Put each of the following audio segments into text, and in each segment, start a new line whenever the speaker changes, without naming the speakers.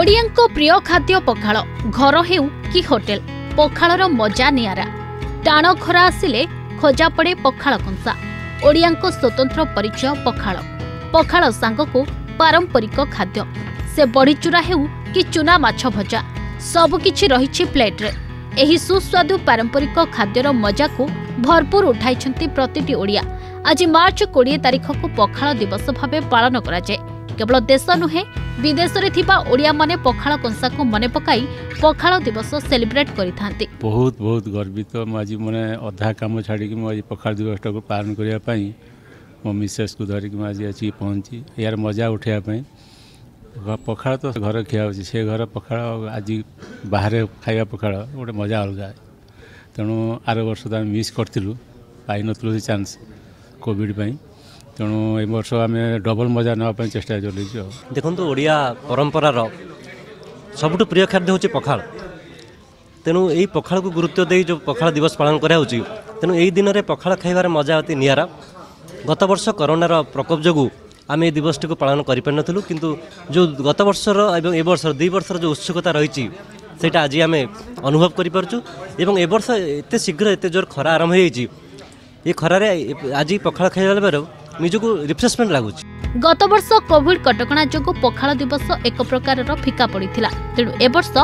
ଓଡ଼ିଆଙ୍କ ପ୍ରିୟ ଖାଦ୍ୟ ପଖାଳ ଘର ହେଉ କି ହୋଟେଲ ପଖାଳର ମଜା ନିଆରା। ଟାଣ ଖରା ଆସିଲେ ଖୋଜା ପଡ଼େ ପଖାଳ କଂସା। ଓଡ଼ିଆଙ୍କ ସ୍ୱତନ୍ତ୍ର ପରିଚୟ ପଖାଳ। ପଖାଳ ସାଙ୍ଗକୁ ପାରମ୍ପରିକ ଖାଦ୍ୟ। ସେ ବଢ଼ିଚୁରା ହେଉ କି ଚୁନା ମାଛ ଭଜା ସବୁକିଛି ରହିଛି ପ୍ଲେଟ୍ରେ। ଏହି ସୁସ୍ୱାଦୁ ପାରମ୍ପରିକ ଖାଦ୍ୟର ମଜାକୁ ଭରପୁର ଉଠାଇଛନ୍ତି ପ୍ରତିଟି ଓଡ଼ିଆ। ଆଜି ମାର୍ଚ୍ଚ କୋଡ଼ିଏ ତାରିଖକୁ ପଖାଳ ଦିବସ ଭାବେ ପାଳନ କରାଯାଏ। କେବଳ ଦେଶ ନୁହେଁ ବିଦେଶରେ ଥିବା ଓଡ଼ିଆମାନେ ପଖାଳ କଂସାକୁ ମନେ ପକାଇ ପଖାଳ ଦିବସ ସେଲିବ୍ରେଟ୍ କରିଥାନ୍ତି।
ବହୁତ ବହୁତ ଗର୍ବିତ। ମୁଁ ଆଜି ମାନେ ଅଧା କାମ ଛାଡ଼ିକି ମୁଁ ଆଜି ପଖାଳ ଦିବସଟାକୁ ପାଳନ କରିବା ପାଇଁ ମୋ ମିସେସ୍କୁ ଧରିକି ମୁଁ ଆଜି ଆସିକି ପହଞ୍ଚି ଏହାର ମଜା ଉଠାଇବା ପାଇଁ। ଘ- ପଖାଳ ତ ଘରେ ଖିଆ ହେଉଛି ସେ ଘର ପଖାଳ ଆଜି ବାହାରେ ଖାଇବା ପଖାଳ ଗୋଟେ ମଜା ଅଲଗା। ତେଣୁ ଆର ବର୍ଷ ତ ଆମେ ମିସ୍ କରିଥିଲୁ ପାଇନଥିଲୁ ସେ ଚାନ୍ସ କୋଭିଡ଼ ପାଇଁ। ତେଣୁ ଏ ବର୍ଷ ଆମେ ଡବଲ୍ ମଜା ନେବା ପାଇଁ ଚେଷ୍ଟା ଚଲେଇଛୁ ଆଉ।
ଦେଖନ୍ତୁ ଓଡ଼ିଆ ପରମ୍ପରାର ସବୁଠୁ ପ୍ରିୟ ଖାଦ୍ୟ ହେଉଛି ପଖାଳ। ତେଣୁ ଏହି ପଖାଳକୁ ଗୁରୁତ୍ୱ ଦେଇ ଯେଉଁ ପଖାଳ ଦିବସ ପାଳନ କରାହେଉଛି ତେଣୁ ଏହି ଦିନରେ ପଖାଳ ଖାଇବାର ମଜା ଅତି ନିଆରା। ଗତ ବର୍ଷ କରୋନାର ପ୍ରକୋପ ଯୋଗୁଁ ଆମେ ଏହି ଦିବସଟିକୁ ପାଳନ କରିପାରିନଥିଲୁ କିନ୍ତୁ ଯେଉଁ ଗତ ବର୍ଷର ଏବଂ ଏ ବର୍ଷର ଦୁଇ ବର୍ଷର ଯେଉଁ ଉତ୍ସୁକତା ରହିଛି ସେଇଟା ଆଜି ଆମେ ଅନୁଭବ କରିପାରୁଛୁ ଏବଂ ଏ ବର୍ଷ ଏତେ ଶୀଘ୍ର ଏତେ ଜୋର ଖରା ଆରମ୍ଭ ହୋଇଯାଇଛି। ଏ ଖରାରେ ଆଜି ପଖାଳ ଖାଇବା ବେଳେ ନିଜକୁ ରିଫ୍ରେଶମେଣ୍ଟ ଲାଗୁଛି।
ଗତବର୍ଷ କୋଭିଡ କଟକଣା ଯୋଗୁଁ ପଖାଳ ଦିବସ ଏକ ପ୍ରକାରର ଫିକା ପଡ଼ିଥିଲା। ତେଣୁ ଏ ବର୍ଷ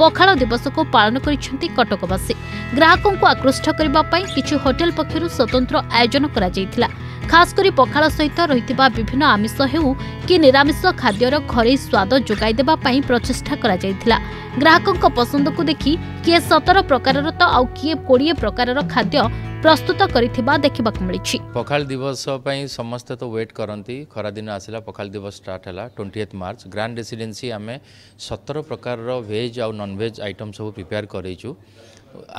ପଖାଳ ଦିବସକୁ ପାଳନ କରିଛନ୍ତି କଟକବାସୀ। ଗ୍ରାହକଙ୍କୁ ଆକୃଷ୍ଟ କରିବା ପାଇଁ କିଛି ହୋଟେଲ ପକ୍ଷରୁ ସ୍ୱତନ୍ତ୍ର ଆୟୋଜନ କରାଯାଇଥିଲା। ଖାସ୍ କରି ପଖାଳ ସହିତ ରହିଥିବା ବିଭିନ୍ନ ଆମିଷ ହେଉ କି ନିରାମିଷ ଖାଦ୍ୟର ଘରୋଇ ସ୍ୱାଦ ଯୋଗାଇ ଦେବା ପାଇଁ ପ୍ରଚେଷ୍ଟା କରାଯାଇଥିଲା। ଗ୍ରାହକଙ୍କ ପସନ୍ଦକୁ ଦେଖି କିଏ ସତର ପ୍ରକାରର ତ ଆଉ କିଏ କୋଡ଼ିଏ ପ୍ରକାରର ଖାଦ୍ୟ ପ୍ରସ୍ତୁତ କରିଥିବା ଦେଖିବାକୁ ମିଳିଛି।
ପଖାଳ ଦିବସ ପାଇଁ ସମସ୍ତେ ତ ୱେଟ୍ କରନ୍ତି। ଖରାଦିନ ଆସିଲା ପଖାଳ ଦିବସ ଷ୍ଟାର୍ଟ ହେଲା twentieth March Grand Residency ଆମେ ସତର ପ୍ରକାରର ଭେଜ୍ ଆଉ ନନ୍ଭେଜ୍ ଆଇଟମ୍ ସବୁ ପ୍ରିପେୟାର କରିଛୁ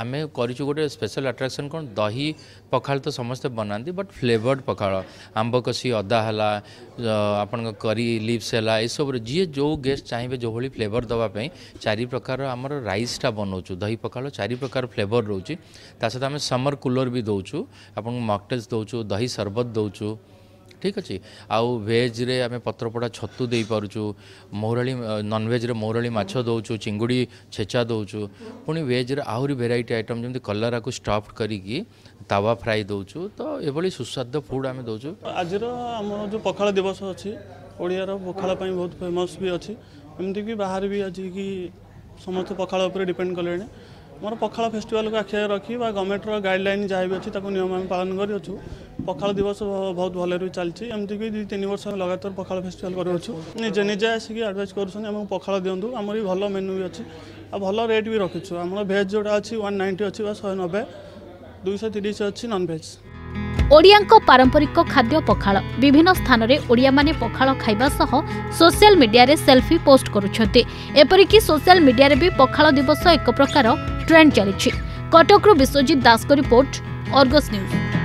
ଆମେ କରିଛୁ ଗୋଟେ ସ୍ପେଶାଲ୍ ଆଟ୍ରାକ୍ସନ୍ କ'ଣ? ଦହି ପଖାଳ ତ ସମସ୍ତେ ବନାନ୍ତି ବଟ୍ ଫ୍ଲେଭର୍ଡ଼ ପଖାଳ। ଆମ୍ବ କଷି ଅଦା ହେଲା ଅ, ଆପଣଙ୍କ କରି ଲିଭ୍ସ ହେଲା ଏସବୁରେ ଯିଏ ଯେଉଁ ଗେଷ୍ଟ ଚାହିଁବେ ଯେଉଁଭଳି ଫ୍ଲେଭର୍ ଦେବା ପାଇଁ ଚାରି ପ୍ରକାର ଆମର ରାଇସ୍ଟା ବନାଉଛୁ। ଦହି ପଖାଳ ଚାରି ପ୍ରକାର ଫ୍ଲେଭର୍ ରହୁଛି। ତା ସହିତ ଆମେ ସମର୍ କୁଲର୍ ବି ଦେଉଛୁ। ଆପଣଙ୍କୁ ମକଟେଲ୍ସ ଦେଉଛୁ ଦହି ସରବତ ଦେଉଛୁ। ଠିକ୍ ଅଛି। ଆଉ ଭେଜ୍ରେ ଆମେ ପତ୍ରପୋଡ଼ା ଛତୁ ଦେଇପାରୁଛୁ ମହୁରାଳି ନନ୍ଭେଜ୍ରେ ମହୁରାଳି ମାଛ ଦେଉଛୁ ଚିଙ୍ଗୁଡ଼ି ଛେଚା ଦେଉଛୁ। ପୁଣି ଭେଜ୍ରେ ଆହୁରି ଭେରାଇଟି ଆଇଟମ୍ ଯେମିତି କଲରାକୁ ଷ୍ଟଫ୍ କରିକି ତାୱା ଫ୍ରାଏ ଦେଉଛୁ। ତ ଏଭଳି ସୁସ୍ୱାଦୁ ଫୁଡ଼୍ ଆମେ ଦେଉଛୁ।
ଆଜିର ଆମର ଯେଉଁ ପଖାଳ ଦିବସ ଅଛି ଓଡ଼ିଆର ପଖାଳ ପାଇଁ ବହୁତ ଫେମସ୍ ବି ଅଛି। ଏମିତିକି ବାହାରେ ବି ଆଜିକି ସମସ୍ତେ ପଖାଳ ଉପରେ ଡିପେଣ୍ଡ କଲେଣି। ଆମର ପଖାଳ ଫେଷ୍ଟିଭାଲକୁ ଆଖି ଆଗରେ ରଖି ବା ଗଭର୍ଣ୍ଣମେଣ୍ଟର ଗାଇଡ଼ଲାଇନ୍ ଯାହା ବି ଅଛି ତାକୁ ନିୟମ ଆମେ ପାଳନ କରିଅଛୁ। ପଖାଳ ଦିବସ ଭ- ବହୁତ ଭଲରେ ବି ଚାଲିଛି। ଏମିତିକି ଦୁଇ ତିନି ବର୍ଷ ଲଗାତାର ପଖାଳ ଫେଷ୍ଟିଭାଲ କରୁଅଛୁ। ନିଜେ ନିଜେ ଆସିକି ଆଡ଼ଭାଇସ୍ କରୁଛନ୍ତି ଆମକୁ ପଖାଳ ଦିଅନ୍ତୁ। ଆମର ବି ଭଲ ମେନୁ ବି ଅଛି। ଆଉ ଭଲ ରେଟ୍ ବି ରଖିଛୁ। ଆମର ଭେଜ୍ ଯେଉଁଟା ଅଛି ୱାନ୍ ନାଇଣ୍ଟି ଅଛି ବା ଶହେ ନବେ ଦୁଇଶହ ତିରିଶ ଅଛି ନନ୍ଭେଜ୍
ଓଡ଼ିଆଙ୍କ ପାରମ୍ପରିକ ଖାଦ୍ୟ ପଖାଳ। ବିଭିନ୍ନ ସ୍ଥାନରେ ଓଡ଼ିଆମାନେ ପଖାଳ ଖାଇବା ସହ ସୋସିଆଲ ମିଡିଆରେ ସେଲ୍ଫି ପୋଷ୍ଟ କରୁଛନ୍ତି। ଏପରିକି ସୋସିଆଲ ମିଡିଆରେ ବି ପଖାଳ ଦିବସ ଏକ ପ୍ରକାର ଟ୍ରେଣ୍ଡ ଚାଲିଛି। କଟକରୁ ବିଶ୍ୱଜିତ ଦାସଙ୍କ ରିପୋର୍ଟ ଅର୍ଗସ୍ ନ୍ୟୁଜ୍।